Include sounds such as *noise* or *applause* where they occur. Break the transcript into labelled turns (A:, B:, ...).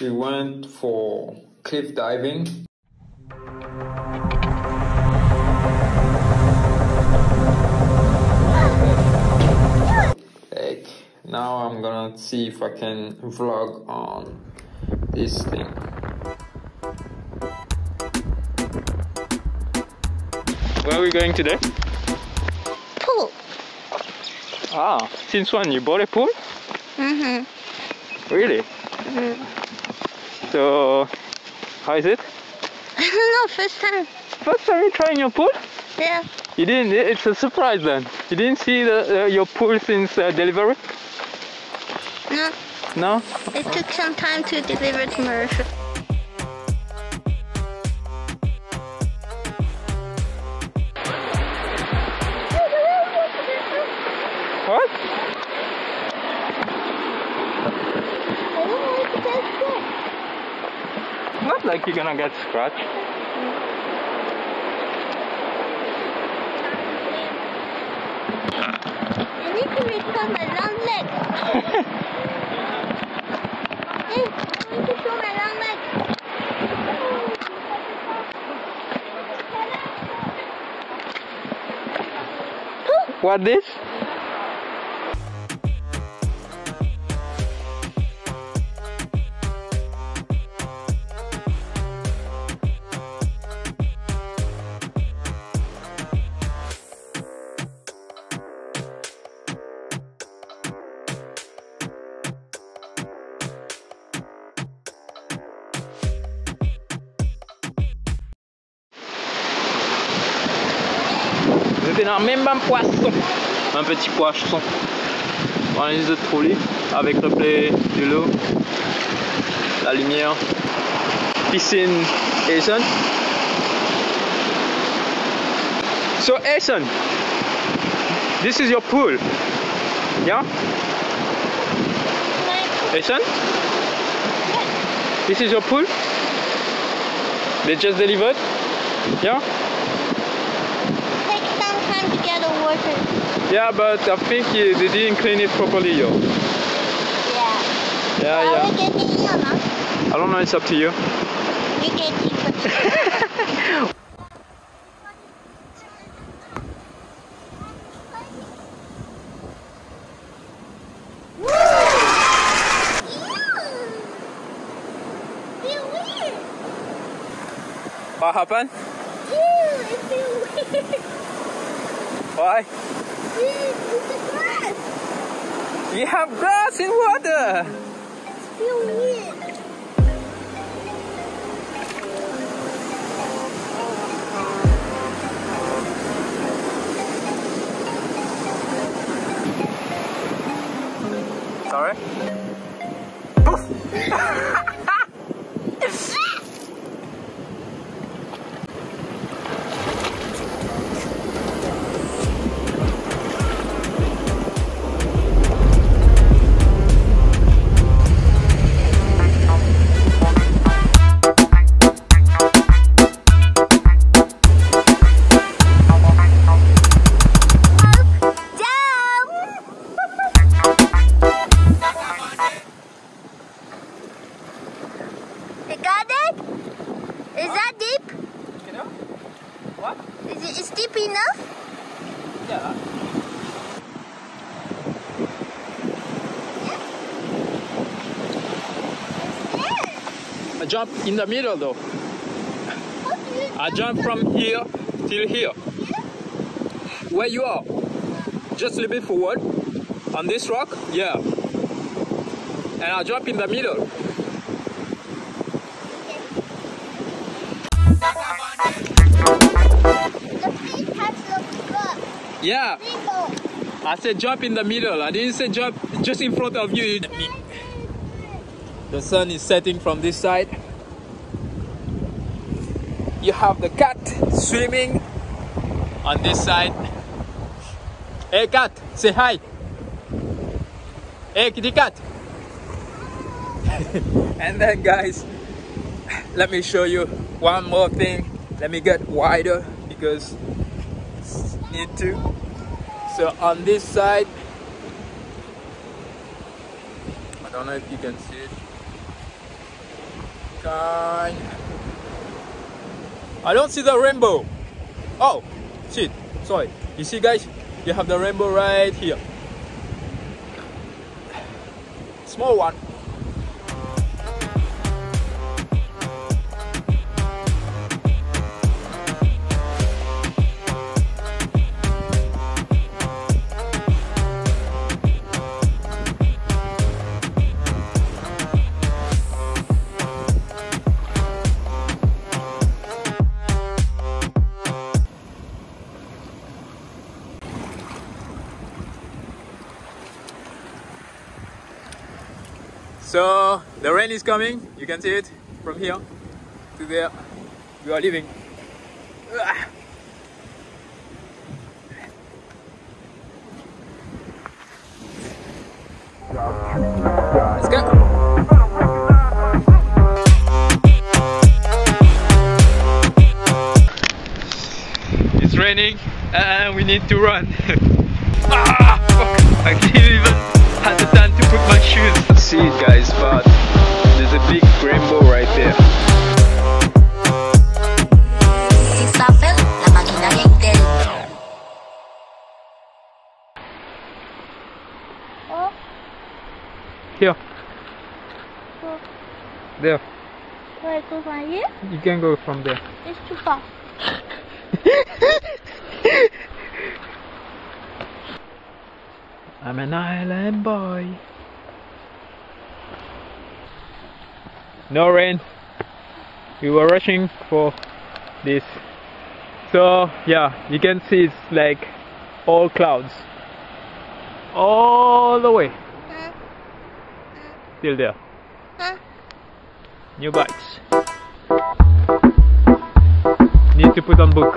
A: we went for cliff diving. Like, now I'm gonna see if I can vlog on this thing. Where are we going today?
B: Pool.
A: Ah, since when you bought a pool?
B: Mm-hmm.
A: Really? So, how is it?
B: I don't know, first time.
A: First time you trying your pool?
B: Yeah.
A: You didn't. It's a surprise then. You didn't see the, uh, your pool since uh, delivery?
B: No,
A: No.
B: it took some time to deliver to Mauritius.
A: What? Not like you're gonna get scratched.
B: I need to restore my long leg. *laughs* hey, I want to show my long leg.
A: What this? C'était un même un poisson, un petit poisson. Dans les autres trolleys, avec le play de l'eau, la lumière, piscine, Asen. So Asen, this is your pool, yeah? Asen, this is your pool? They just delivered, yeah?
B: Water.
A: Yeah, but I think uh, they didn't clean it properly, yo.
B: Yeah.
A: Yeah, yeah.
B: getting in or not?
A: I don't know, it's up to you.
B: We get weird.
A: What happened?
B: Ew, it feels weird.
A: Why?
B: Grass.
A: You have grass in water.
B: It feels weird. Is that deep?
A: You know? What?
B: Is it is deep enough?
A: Yeah.
B: Yeah.
A: I jump in the middle though.
B: How do you
A: I jump from here till here. Where you are. Just a little bit forward. On this rock? Yeah. And I jump in the middle. Yeah. I said jump in the middle. I didn't say jump just in front of you. The sun is setting from this side. You have the cat swimming on this side. Hey cat, say hi. Hey kitty cat. *laughs* and then guys, let me show you one more thing. Let me get wider because need to. So on this side, I don't know if you can see it. I don't see the rainbow. Oh, shit. Sorry. You see, guys? You have the rainbow right here. Small one. So the rain is coming. You can see it from here to there. We are leaving. Let's go. It's raining and we need to run. *laughs* Here,
B: so,
A: there.
B: I go from here?
A: You can go from there.
B: It's too far.
A: I'm an island boy. No rain. We were rushing for this. So yeah, you can see it's like all clouds. All the way
B: Huh?
A: till there.
B: Huh?
A: New bikes. Need to put on book.